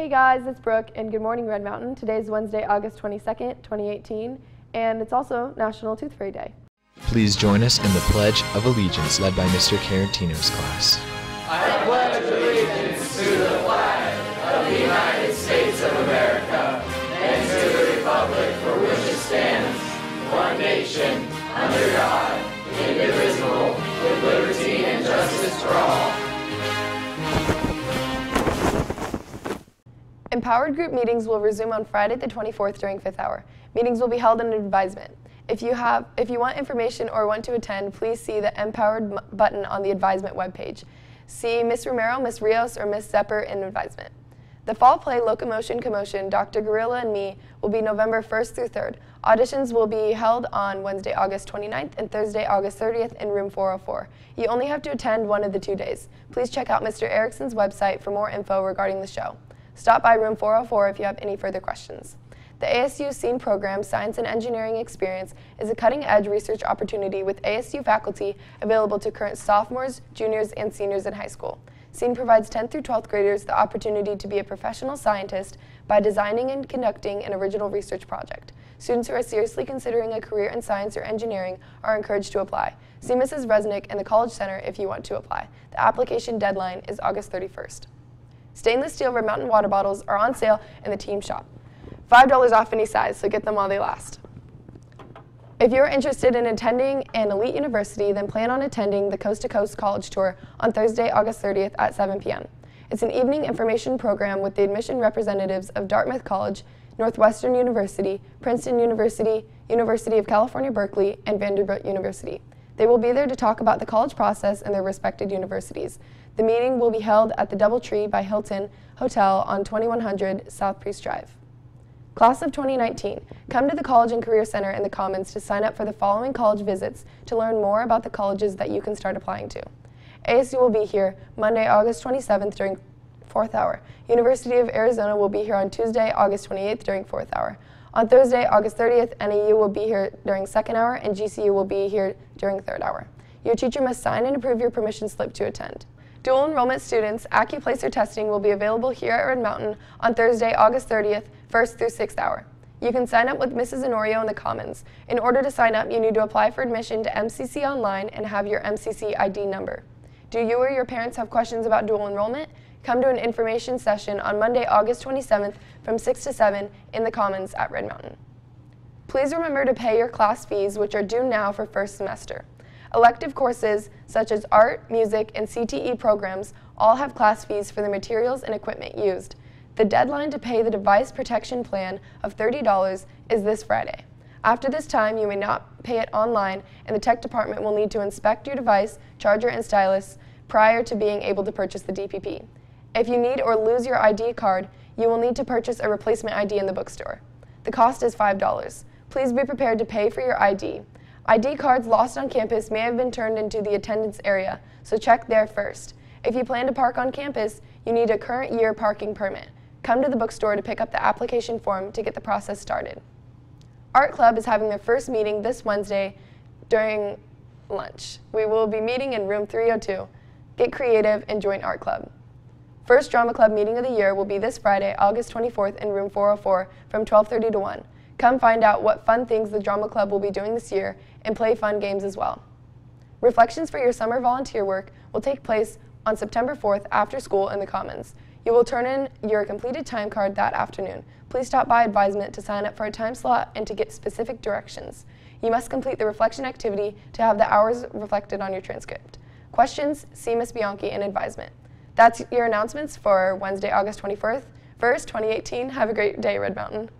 Hey guys, it's Brooke and good morning Red Mountain. Today is Wednesday, August 22nd, 2018, and it's also National Tooth Fairy Day. Please join us in the Pledge of Allegiance led by Mr. Carantino's class. I pledge allegiance Empowered group meetings will resume on Friday the 24th during fifth hour. Meetings will be held under advisement. If you have, if you want information or want to attend, please see the Empowered button on the advisement webpage. See Ms. Romero, Ms. Rios, or Ms. Zepper in advisement. The fall play Locomotion Commotion, Dr. Gorilla and Me will be November 1st through 3rd. Auditions will be held on Wednesday, August 29th and Thursday, August 30th in room 404. You only have to attend one of the two days. Please check out Mr. Erickson's website for more info regarding the show. Stop by room 404 if you have any further questions. The ASU SCENE program, Science and Engineering Experience, is a cutting-edge research opportunity with ASU faculty available to current sophomores, juniors, and seniors in high school. SCENE provides 10th through 12th graders the opportunity to be a professional scientist by designing and conducting an original research project. Students who are seriously considering a career in science or engineering are encouraged to apply. See Mrs. Resnick in the College Center if you want to apply. The application deadline is August 31st. Stainless steel Red Mountain water bottles are on sale in the team shop. $5 off any size, so get them while they last. If you're interested in attending an elite university, then plan on attending the Coast to Coast College Tour on Thursday, August 30th at 7 p.m. It's an evening information program with the admission representatives of Dartmouth College, Northwestern University, Princeton University, University of California, Berkeley, and Vanderbilt University. They will be there to talk about the college process and their respected universities. The meeting will be held at the Doubletree by Hilton Hotel on 2100 South Priest Drive. Class of 2019, come to the College and Career Center in the Commons to sign up for the following college visits to learn more about the colleges that you can start applying to. ASU will be here Monday, August 27th during fourth hour. University of Arizona will be here on Tuesday, August 28th during fourth hour. On Thursday, August 30th, NAU will be here during second hour and GCU will be here during third hour. Your teacher must sign and approve your permission slip to attend. Dual enrollment students, AccuPlacer testing will be available here at Red Mountain on Thursday, August 30th, 1st through 6th hour. You can sign up with Mrs. Honorio in the Commons. In order to sign up, you need to apply for admission to MCC Online and have your MCC ID number. Do you or your parents have questions about dual enrollment? Come to an information session on Monday, August 27th from 6 to 7 in the Commons at Red Mountain. Please remember to pay your class fees, which are due now for first semester. Elective courses such as art, music, and CTE programs all have class fees for the materials and equipment used. The deadline to pay the device protection plan of $30 is this Friday. After this time, you may not pay it online, and the tech department will need to inspect your device, charger, and stylus prior to being able to purchase the DPP. If you need or lose your ID card, you will need to purchase a replacement ID in the bookstore. The cost is $5. Please be prepared to pay for your ID. ID cards lost on campus may have been turned into the attendance area, so check there first. If you plan to park on campus, you need a current year parking permit. Come to the bookstore to pick up the application form to get the process started. Art Club is having their first meeting this Wednesday during lunch. We will be meeting in room 302. Get creative and join Art Club. First Drama Club meeting of the year will be this Friday, August 24th in room 404 from 12:30 to 1. Come find out what fun things the Drama Club will be doing this year and play fun games as well. Reflections for your summer volunteer work will take place on September 4th after school in the Commons. You will turn in your completed time card that afternoon. Please stop by advisement to sign up for a time slot and to get specific directions. You must complete the reflection activity to have the hours reflected on your transcript. Questions? See Ms. Bianchi in advisement. That's your announcements for Wednesday, August 21st, 1st, 2018. Have a great day, Red Mountain.